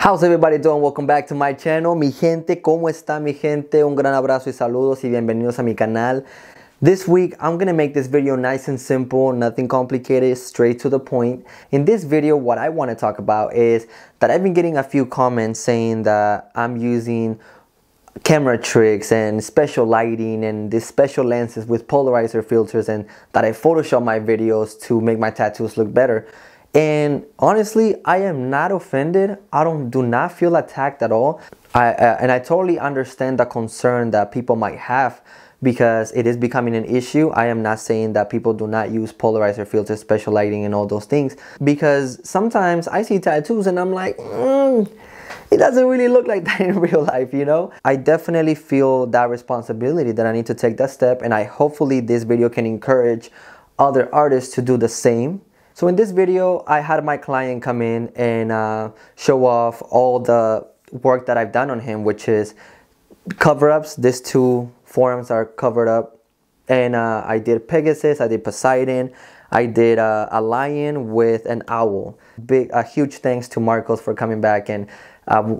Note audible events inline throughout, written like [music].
How's everybody doing? Welcome back to my channel. Mi gente, ¿cómo está mi gente? Un gran abrazo y saludos y bienvenidos a mi canal. This week, I'm gonna make this video nice and simple, nothing complicated, straight to the point. In this video, what I wanna talk about is that I've been getting a few comments saying that I'm using camera tricks and special lighting and these special lenses with polarizer filters and that I Photoshop my videos to make my tattoos look better. And honestly, I am not offended. I don't do not feel attacked at all. I, uh, and I totally understand the concern that people might have because it is becoming an issue. I am not saying that people do not use polarizer filters, special lighting, and all those things because sometimes I see tattoos and I'm like, mm, it doesn't really look like [laughs] that in real life, you know? I definitely feel that responsibility that I need to take that step, and I hopefully this video can encourage other artists to do the same so in this video, I had my client come in and uh, show off all the work that I've done on him, which is cover-ups. These two forms are covered up. And uh, I did Pegasus, I did Poseidon, I did uh, a lion with an owl. Big, a huge thanks to Marcos for coming back and uh,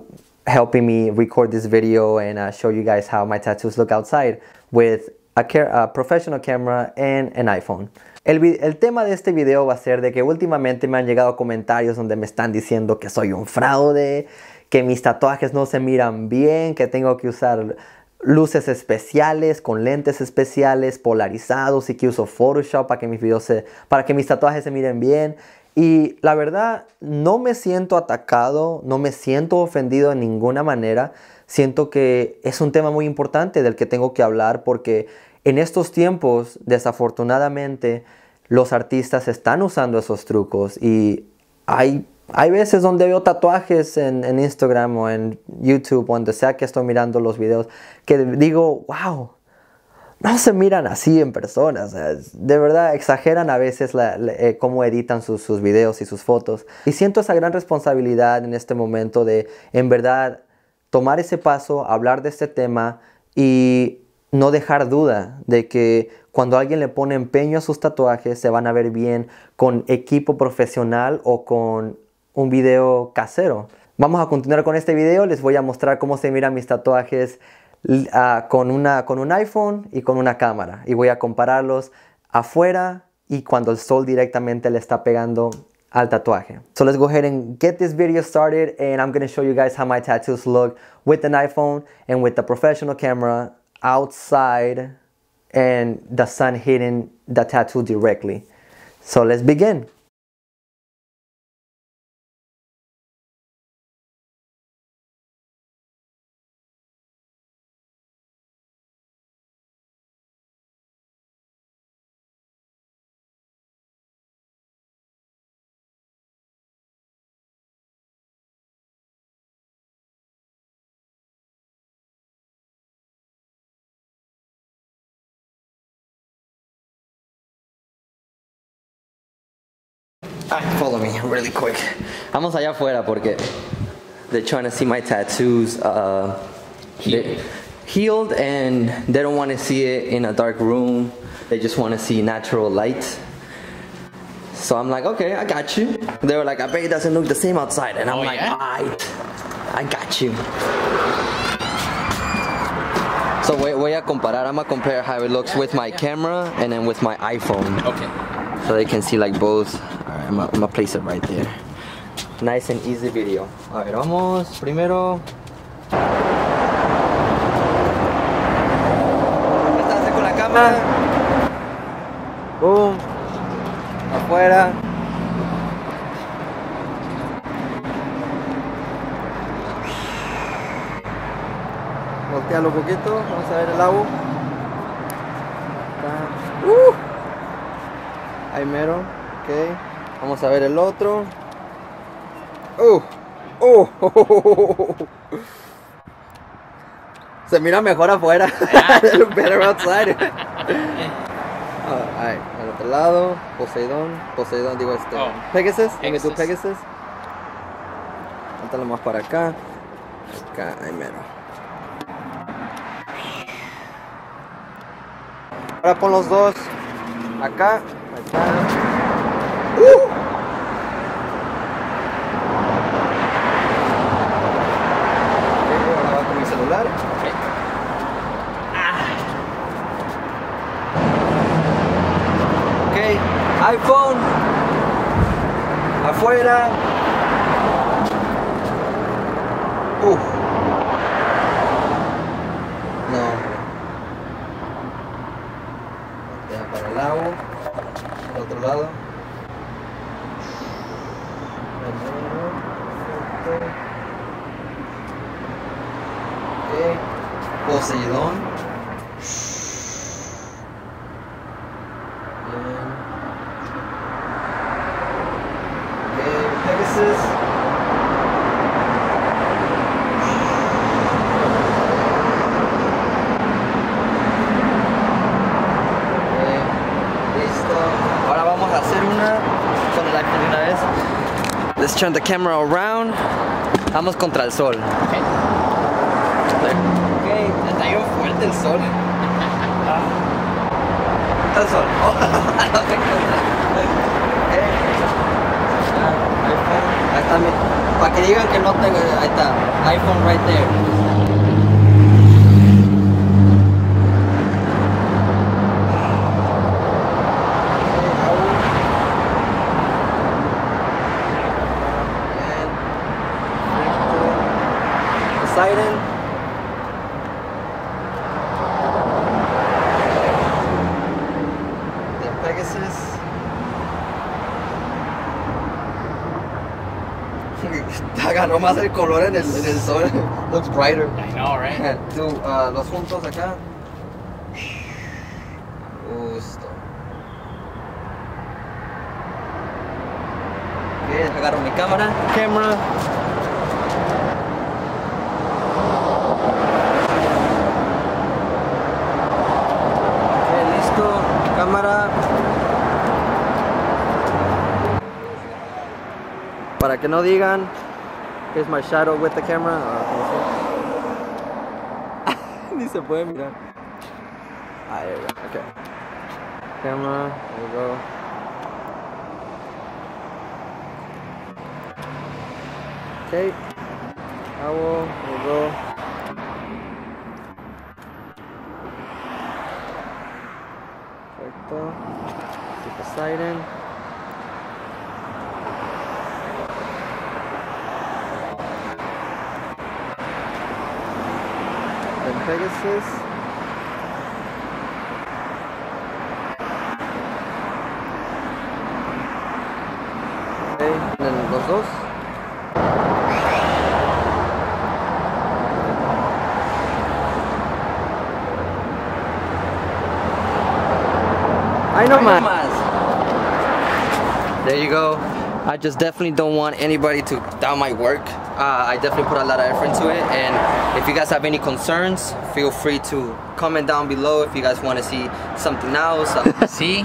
helping me record this video and uh, show you guys how my tattoos look outside with a, professional camera and an iPhone. El, tema de este video va a ser de que últimamente me han llegado comentarios donde me están diciendo que soy un fraude, que mis tatuajes no se miran bien, que tengo que usar luces especiales, con lentes especiales, polarizados y que uso Photoshop para que mis videos se, para que mis tatuajes se miren bien. Y la verdad, no me siento atacado, no me siento ofendido de ninguna manera. Siento que es un tema muy importante del que tengo que hablar porque en estos tiempos, desafortunadamente, los artistas están usando esos trucos y hay, hay veces donde veo tatuajes en, Instagram o en YouTube, donde sea que estoy mirando los videos, que digo, wow, no se miran así en persona. de verdad exageran a veces eh, cómo editan sus, sus, videos y sus fotos. Y siento esa gran responsabilidad en este momento de, en verdad, tomar ese paso, hablar de este tema y no dejar duda de que cuando alguien le pone empeño a sus tatuajes se van a ver bien con equipo profesional o con un video casero. Vamos a continuar con este video, les voy a mostrar cómo se miran mis tatuajes uh, con, una, con un iPhone y con una cámara y voy a compararlos afuera y cuando el sol directamente le está pegando al tatuaje. So let's go ahead and get this video started and I'm going to show you guys how my tattoos look with an iPhone and with the professional camera outside and the sun hitting the tattoo directly. So let's begin. Follow me really quick. Vamos allá afuera porque they're trying to see my tattoos uh, healed and they don't want to see it in a dark room. They just want to see natural light. So I'm like, okay, I got you. They were like, I bet it doesn't look the same outside. And I'm oh, like, yeah? I got you. So voy, a comparar, I'm gonna compare how it looks with my camera and then with my iPhone. Okay. So they can see like both. I'm gonna place it right there. Nice and easy video. A ver, vamos primero. Con la cámara. Boom. Afuera. Voltealo un poquito. Vamos a ver el agua. Uh. Ahí mero. Ok. Vamos a ver el otro. Uh, uh, [laughs] Se mira mejor afuera. [laughs] better outside. [laughs] Ah, al otro lado, Poseidón, Poseidón, digo este, oh. Pegasus, Pegasus. Pegasus. más para acá. Acá, ahí mero. Ahora pon los dos acá, acá. Afuera. Uf. No. Voltea para el lado. Al otro lado. Perfecto. Ok. Poseidón. Bien. Ok, Pegasus. Ok, Listo. Ahora vamos a hacer una con el iPhone de una vez. Let's turn the camera around. Vamos contra el sol. Ok, está bien fuerte el sol. Está el sol. Ah. Ahí está. Para que digan que no tengo. Ahí está. iPhone right there. Poseidon. The Pegasus. [laughs] Ganó más el color en el, en el sol. [laughs] Looks brighter. I know, right? Tú, ah, los juntos acá. Justo. Ok, agarro mi cámara. Camera. Ok, listo. Cámara. Para que no digan, here's my shadow with the camera. Sé. [laughs] Ni se puede mirar. Ah, there we go. Okay. Camera, there we go. Okay. Owl, there we go. Poseidon. Then Pegasus. Okay, and then los dos. I know más. There you go. I just definitely don't want anybody to doubt my work. Uh, I definitely put a lot of effort into it. And if you guys have any concerns, feel free to comment down below if you guys want to see something else. [laughs] See?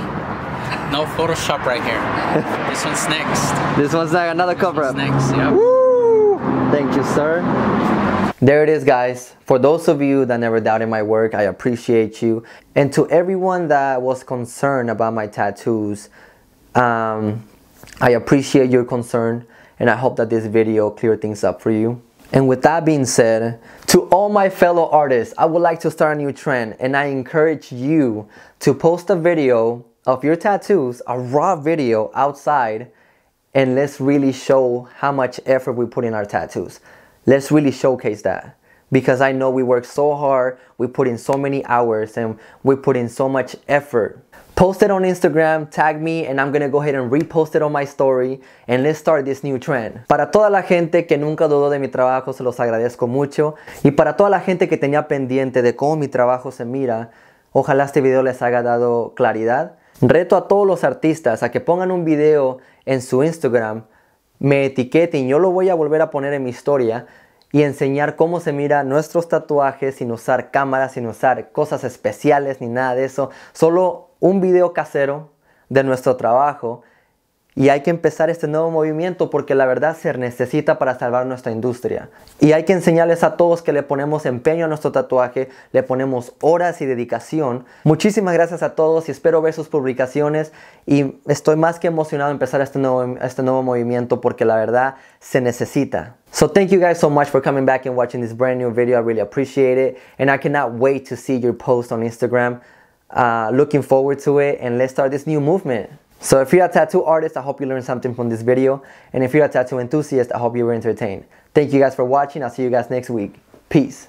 No Photoshop right here. This one's next. this one's like another cover up. next. Woo! Thank you, sir. There it is, guys. For those of you that never doubted my work, I appreciate you. And to everyone that was concerned about my tattoos, um, I appreciate your concern and I hope that this video clear things up for you. And with that being said, to all my fellow artists, I would like to start a new trend and I encourage you to post a video of your tattoos, a raw video outside, and let's really show how much effort we put in our tattoos. Let's really showcase that because I know we work so hard, we put in so many hours, and we put in so much effort. Post it on Instagram, tag me, and I'm gonna go ahead and repost it on my story, and let's start this new trend. Para toda la gente que nunca dudó de mi trabajo, se los agradezco mucho. Y para toda la gente que tenía pendiente de cómo mi trabajo se mira, ojalá este video les haya dado claridad. Reto a todos los artistas a que pongan un video en su Instagram, me etiqueten, yo lo voy a volver a poner en mi historia y enseñar cómo se mira nuestros tatuajes sin usar cámaras, sin usar cosas especiales ni nada de eso. Solo un video casero de nuestro trabajo y hay que empezar este nuevo movimiento porque la verdad se necesita para salvar nuestra industria. Y hay que enseñarles a todos que le ponemos empeño a nuestro tatuaje, le ponemos horas y dedicación. Muchísimas gracias a todos y espero ver sus publicaciones y estoy más que emocionado de empezar este nuevo, este nuevo movimiento porque la verdad se necesita. So thank you guys so much for coming back and watching this brand new video. I really appreciate it and I cannot wait to see your post on Instagram. Uh, looking forward to it and let's start this new movement. So if you're a tattoo artist, I hope you learned something from this video. And if you're a tattoo enthusiast, I hope you were entertained. Thank you guys for watching. I'll see you guys next week. Peace.